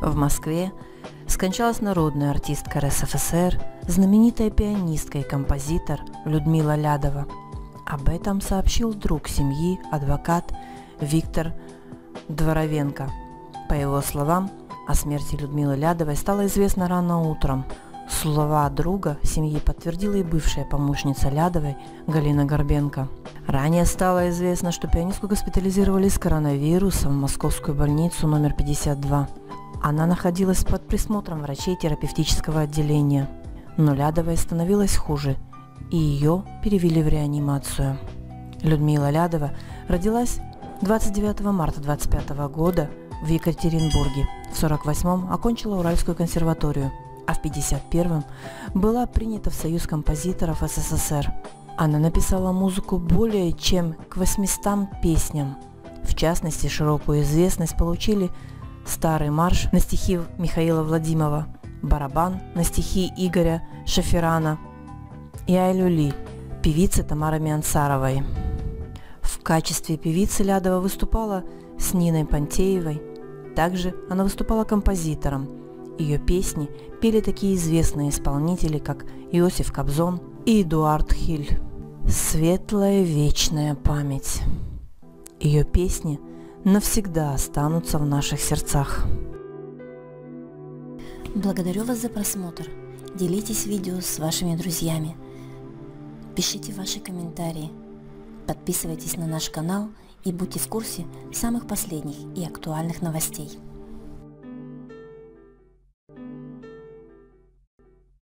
В Москве скончалась народная артистка РСФСР, знаменитая пианистка и композитор Людмила Лядова. Об этом сообщил друг семьи, адвокат Виктор Дворовенко. По его словам, о смерти Людмилы Лядовой стало известно рано утром. Слова друга семьи подтвердила и бывшая помощница Лядовой Галина Горбенко. Ранее стало известно, что пианистку госпитализировали с коронавирусом в московскую больницу номер 52. Она находилась под присмотром врачей терапевтического отделения. Но Лядовой становилось хуже, и ее перевели в реанимацию. Людмила Лядова родилась 29 марта 25 года в Екатеринбурге. В 48-м окончила Уральскую консерваторию, а в 51-м была принята в Союз композиторов СССР. Она написала музыку более чем к 800 песням. В частности, широкую известность получили «Старый марш» на стихи Михаила Владимова, «Барабан» на стихи Игоря Шаферана и «Айлюли» певицы Тамары Миансаровой. В качестве певицы Лядова выступала с Ниной Пантеевой. Также она выступала композитором. Ее песни пели такие известные исполнители, как Иосиф Кобзон и Эдуард Хиль. Светлая вечная память. Ее песни навсегда останутся в наших сердцах. Благодарю вас за просмотр. Делитесь видео с вашими друзьями. Пишите ваши комментарии. Подписывайтесь на наш канал и будьте в курсе самых последних и актуальных новостей.